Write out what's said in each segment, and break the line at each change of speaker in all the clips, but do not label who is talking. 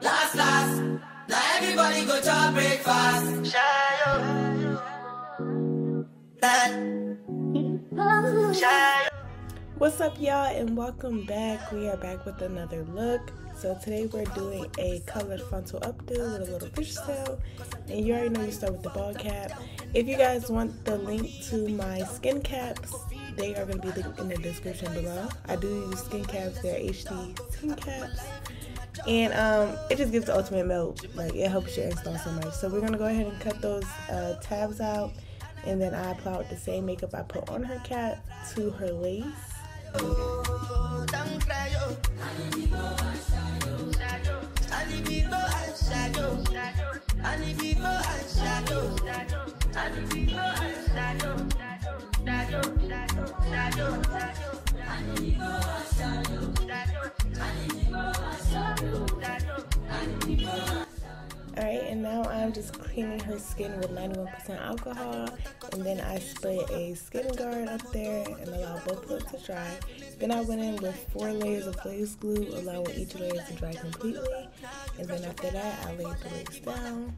last, last. Now everybody go to breakfast. Shayo.
What's up, y'all, and welcome back. We are back with another look. So today we're doing a colored frontal updo with a little fishtail, and you already know you start with the ball cap. If you guys want the link to my SKYN caps, they are going to be linked in the description below. I do use SKYN caps; they're HD SKYN caps, and um, it just gives the ultimate melt. Like it helps your install so much. So we're gonna go ahead and cut those uh, tabs out, and then I apply the same makeup I put on her cat to her lace. Alright, and now I'm just cleaning her skin with 91% alcohol, and then I spray a skin guard up there and allow both of them to dry. Then I went in with four layers of glaze glue, allowing each layer to dry completely. And then after that, I laid the lace down.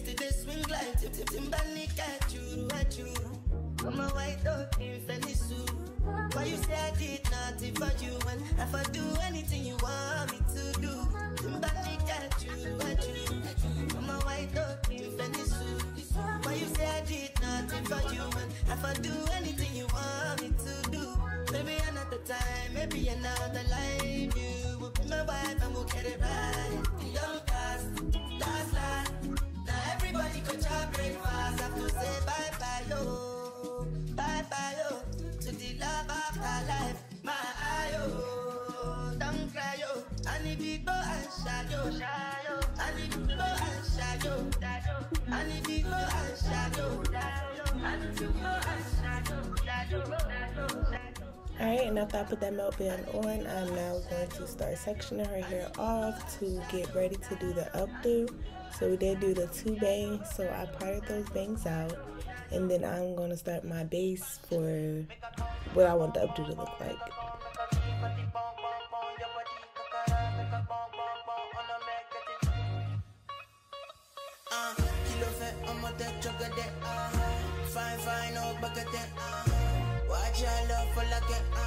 Today swing Tip Tip at you, you. Come on, white dog in. Why you say I did nothing for you and if I do anything you want me to do? Timbani at you, at you. Come on, white dog in Fendi suit. Why you say I did nothing for you and if I do anything you want me to do? Maybe another time, maybe another life. You will be my wife and we'll get it right.
Alright, and after I put that melt band on, I'm now going to start sectioning her hair off to get ready to do the updo. So we did do the two bangs, so I parted those bangs out. And then I'm going to start my base for what I want the updo to look like.
Uh, Watch love for like it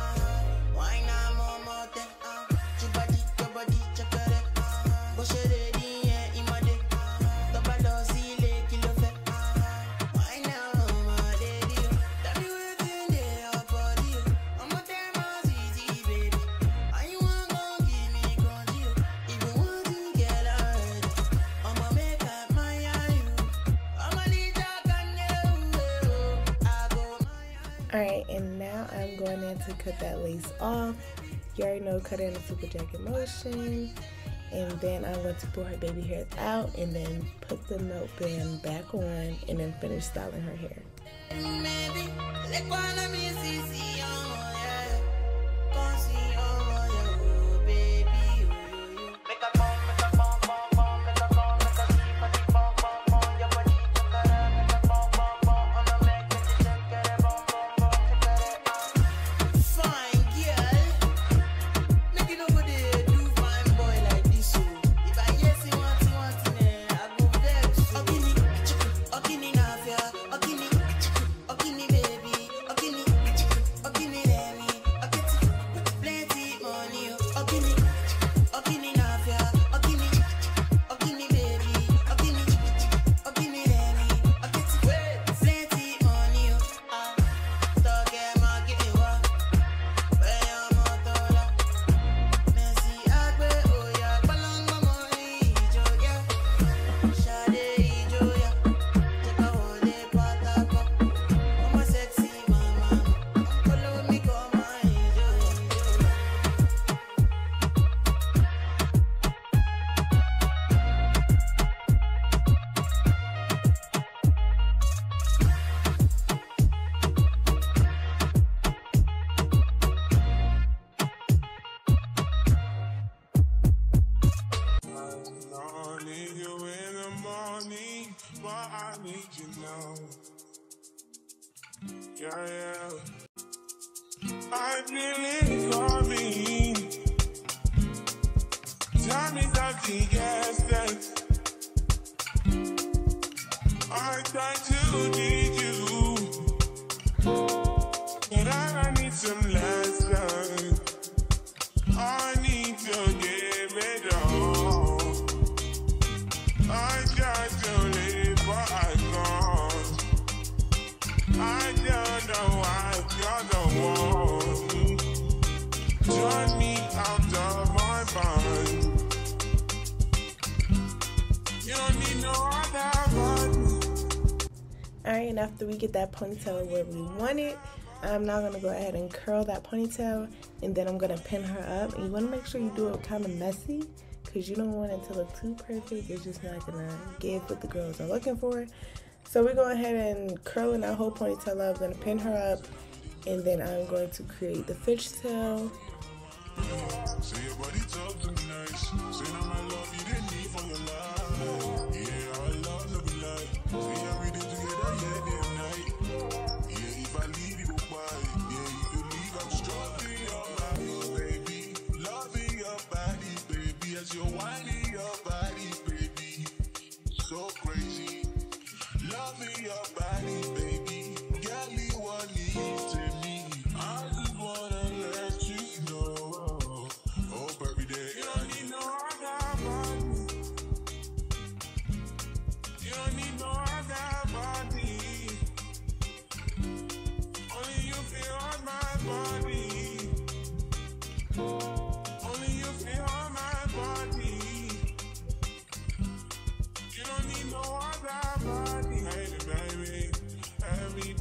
Alright, and now I'm going in to cut that lace off. You already know, cut it in a super jacket motion. And then I'm going to pull her baby hairs out and then put the melt band back on and then finish styling her hair.
I need you now. Yeah, yeah. I
feel it coming. Time is of the essence. I try to need you, but I need some.
After we get that ponytail where we want it, I'm now gonna go ahead and curl that ponytail and then I'm gonna pin her up. And you wanna make sure you do it kind of messy because you don't want it to look too perfect. It's just not gonna give what the girls are looking for. So we're going ahead and curling that whole ponytail up, gonna pin her up, and then I'm going to create the fishtail.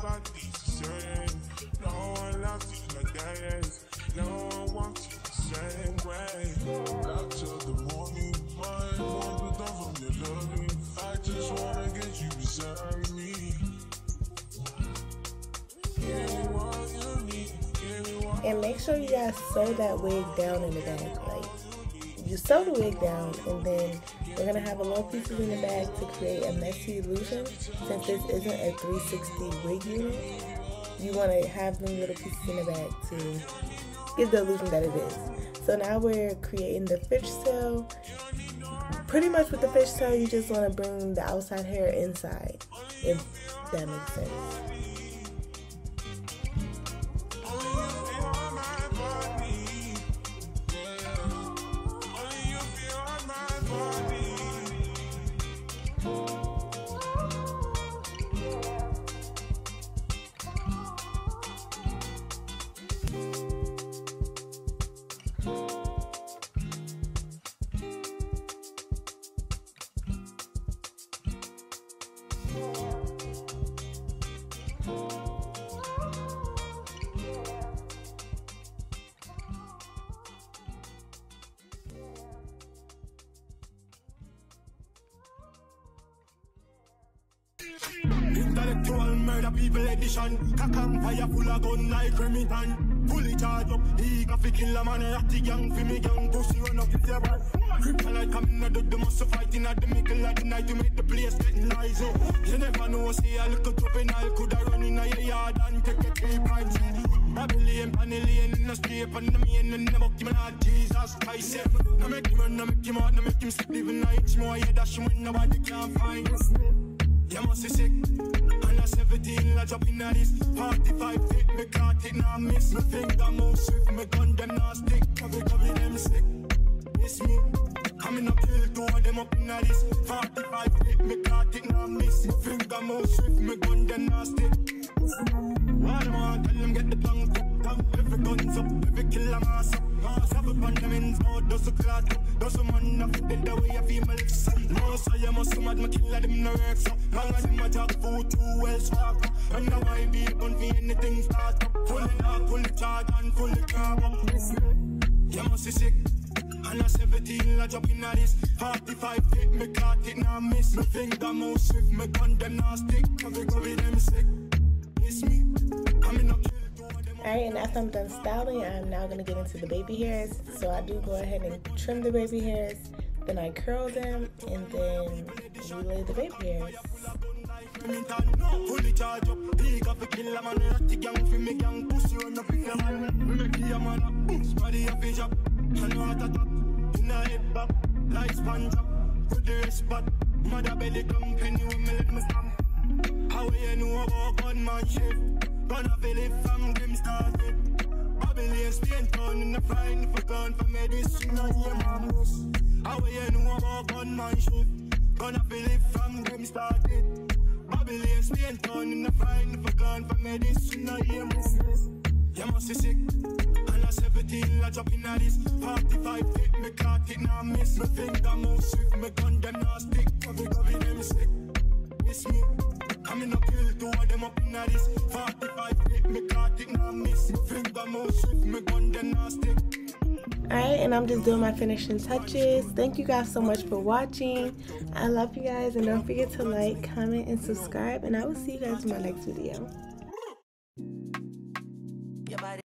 Same. No one loves you like. No one wants you the same way. The morning, my from your loving. I just wanna get you beside me.
And make sure you guys sew that wig down in the back. Like you sew the wig down and then we're gonna have a little pieces in the back to create a messy illusion. Since this isn't a 360 wig unit, you wanna have them little pieces in the back to give the illusion that it is. So now we're creating the fishtail. Pretty much with the fishtail, you just wanna bring the outside hair inside, if that makes sense.
People edition. Cock and fire full of gun like Remington. Fully charged up, eager fi kill a man. Ratty gang fi me gang, pussy run up if you want. Kryptonite coming out of the muscle fighting at the middle of the night to make the place get noisy. You never know, see a little juvenile coulda run in a yard and take a three pints. Babylon, Panellian in the street, and the main and the buck him Lord Jesus Christ. No make him run, no make him out, no make him sleep even night. More yeah, dash him when nobody can find. You must be sick. A 17, I drop in a this. 45 feet, me caught it, now miss. Me finger move swift, me gun them now stick. Cover, cover them sick It's me. Coming up kill two of them up in a this. 45 feet, me caught it, now miss. Me finger move swift, me gun them now stick. Am I tell them get the plank up Every guns up, every killer mass up Mass a band them ends out, does a clot up Does a man fit dead the way I feel my lips No, so you must mad, me killer them no works up Long as him a talk food too well spark up And now I be gun for anything start up Full it up, full it charge and full it carb up You must be sick and a 17, I drop in a this 45 feet, me caught it, now miss Me finger move swift, me gun them now stick Cover, cover them sick It's me, coming up kill
Alright, and after I'm done styling, I'm now gonna get into the baby hairs. So I do go ahead and trim the baby hairs, then I curl them, and then relay the baby hairs.
To mother belly company me let me stamp. How you know about gunmanship? Gonna feel it from them started. Babylon staying town in the frying for gun for medicine and your mamas. How you know about gunmanship? Gonna feel it from them started. Babylon staying town in the frying for gun for medicine and your mamas. You must be sick. And I 17, I drop in this 45 feet, me caught it, now miss Me finger move swift, me gun them now stick cover them sick Miss me Kill two of them up in this 45 feet, me it, now miss finger me gun them now stick
Alright, and I'm just doing my finishing touches. Thank you guys so much for watching. I love you guys, and don't forget to like, comment, and subscribe. And I will see you guys in my next video.